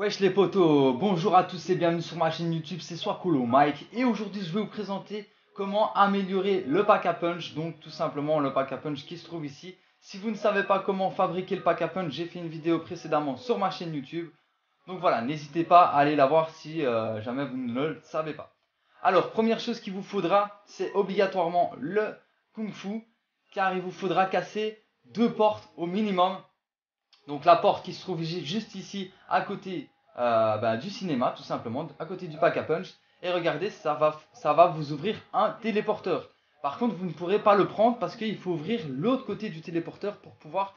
Wesh les potos, bonjour à tous et bienvenue sur ma chaîne YouTube, c'est Swakolo Mike et aujourd'hui je vais vous présenter comment améliorer le pack à punch, donc tout simplement le pack à punch qui se trouve ici. Si vous ne savez pas comment fabriquer le pack à punch, j'ai fait une vidéo précédemment sur ma chaîne YouTube. Donc voilà, n'hésitez pas à aller la voir si euh, jamais vous ne le savez pas. Alors, première chose qu'il vous faudra, c'est obligatoirement le Kung Fu, car il vous faudra casser deux portes au minimum donc la porte qui se trouve juste ici, à côté euh, ben, du cinéma, tout simplement, à côté du pack à punch. Et regardez, ça va, vous ouvrir un téléporteur. Par contre, vous ne pourrez pas le prendre parce qu'il faut ouvrir l'autre côté du téléporteur pour pouvoir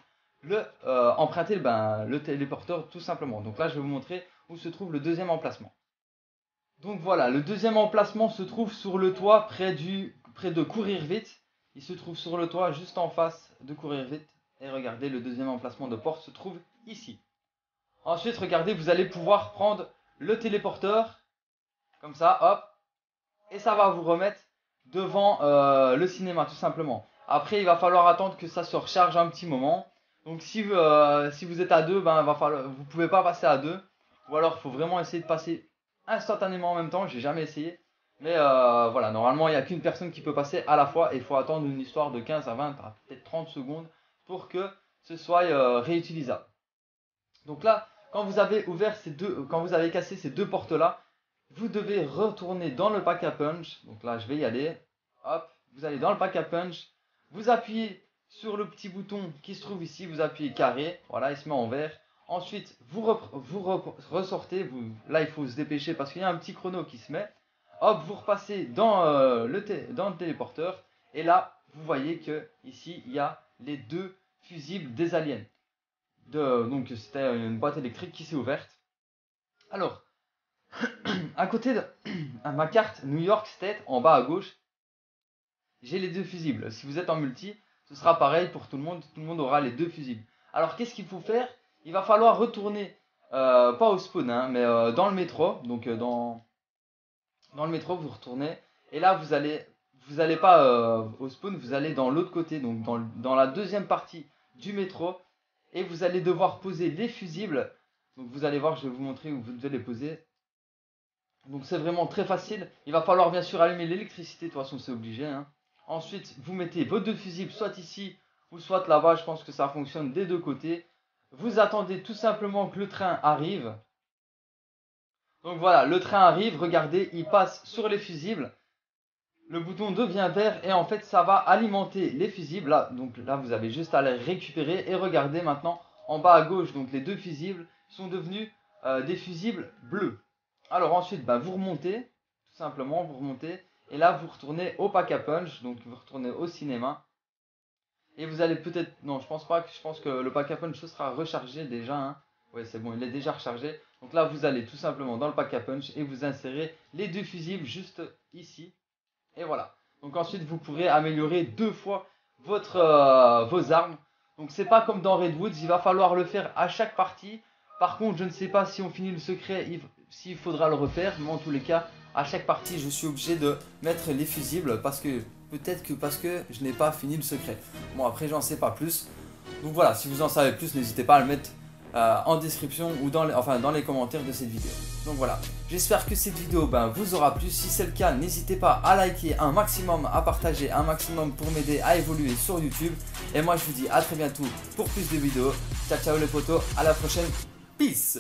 euh, emprunter ben, le téléporteur tout simplement. Donc là, je vais vous montrer où se trouve le deuxième emplacement. Donc voilà, le deuxième emplacement se trouve sur le toit près, près de courir vite. Il se trouve sur le toit juste en face de courir vite. Et regardez, le deuxième emplacement de porte se trouve ici. Ensuite, regardez, vous allez pouvoir prendre le téléporteur. Comme ça, hop. Et ça va vous remettre devant euh, le cinéma, tout simplement. Après, il va falloir attendre que ça se recharge un petit moment. Donc, si, euh, vous êtes à deux, ben, va vous pouvez pas passer à deux. Ou alors, il faut vraiment essayer de passer instantanément en même temps. J'ai jamais essayé. Mais euh, voilà, normalement, il n'y a qu'une personne qui peut passer à la fois. Et il faut attendre une histoire de 15 à 20, peut-être 30 secondes pour que ce soit euh, réutilisable. Donc là, quand vous avez ouvert ces deux, quand vous avez cassé ces deux portes là, vous devez retourner dans le pack à punch. Donc là, je vais y aller. Hop, vous allez dans le pack à punch. Vous appuyez sur le petit bouton qui se trouve ici. Vous appuyez carré. Voilà, il se met en vert. Ensuite, vous, ressortez. Là, il faut se dépêcher parce qu'il y a un petit chrono qui se met. Hop, vous repassez dans, euh, le, dans le téléporteur. Et là, vous voyez que ici, il y a les deux fusibles des aliens. De, donc c'était une boîte électrique qui s'est ouverte. Alors, à côté de ma carte New York State, en bas à gauche, j'ai les deux fusibles. Si vous êtes en multi, ce sera pareil pour tout le monde. Tout le monde aura les deux fusibles. Alors, qu'est-ce qu'il faut faire? Il va falloir retourner, euh, pas au spawn, hein, mais euh, dans le métro. Donc, euh, dans, dans le métro, vous retournez. Et là, vous allez vous n'allez pas euh, au spawn, vous allez dans l'autre côté, donc dans, la deuxième partie du métro, et vous allez devoir poser les fusibles. Donc vous allez voir, je vais vous montrer où vous devez les poser. Donc c'est vraiment très facile. Il va falloir bien sûr allumer l'électricité, de toute façon c'est obligé. Hein. Ensuite, vous mettez vos deux fusibles, soit ici ou soit là-bas. Je pense que ça fonctionne des deux côtés. Vous attendez tout simplement que le train arrive. Donc voilà, le train arrive, regardez, il passe sur les fusibles le bouton devient vert et en fait ça va alimenter les fusibles. Là, donc là vous avez juste à les récupérer et regardez maintenant en bas à gauche, donc les deux fusibles sont devenus euh, des fusibles bleus. Alors ensuite, bah, vous remontez, tout simplement, vous remontez et là vous retournez au pack à punch, donc vous retournez au cinéma. Et vous allez peut-être, non je pense pas, que je pense que le pack à punch sera rechargé déjà. Hein. Ouais c'est bon, il est déjà rechargé. Donc là vous allez tout simplement dans le pack à punch et vous insérez les deux fusibles juste ici. Et voilà. Donc ensuite, vous pourrez améliorer deux fois votre, euh, vos armes. Donc c'est pas comme dans Redwoods, il va falloir le faire à chaque partie. Par contre, je ne sais pas si on finit le secret, s'il faudra le refaire. Mais en tous les cas, à chaque partie, je suis obligé de mettre les fusibles parce que peut-être que parce que je n'ai pas fini le secret. Bon, après, j'en sais pas plus. Donc voilà, si vous en savez plus, n'hésitez pas à le mettre euh, en description ou dans les, enfin, dans les commentaires de cette vidéo. Donc voilà, j'espère que cette vidéo ben, vous aura plu. Si c'est le cas, n'hésitez pas à liker un maximum, à partager un maximum pour m'aider à évoluer sur YouTube. Et moi je vous dis à très bientôt pour plus de vidéos. Ciao ciao les potos, à la prochaine. Peace